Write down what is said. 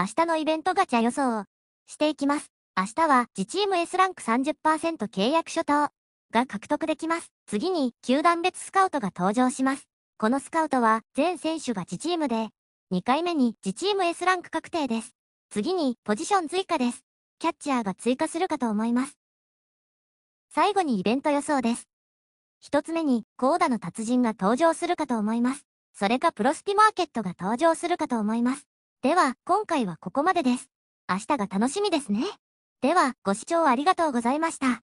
明日のイベントガチャ予想をしていきます。明日は自チーム S ランク30%契約初等が獲得できます。次に球団別スカウトが登場します。このスカウトは全選手が自チームで、2回目に自チーム S ランク確定です。次にポジション追加です。キャッチャーが追加するかと思います。最後にイベント予想です。一つ目に、コーダの達人が登場するかと思います。それかプロスピマーケットが登場するかと思います。では、今回はここまでです。明日が楽しみですね。では、ご視聴ありがとうございました。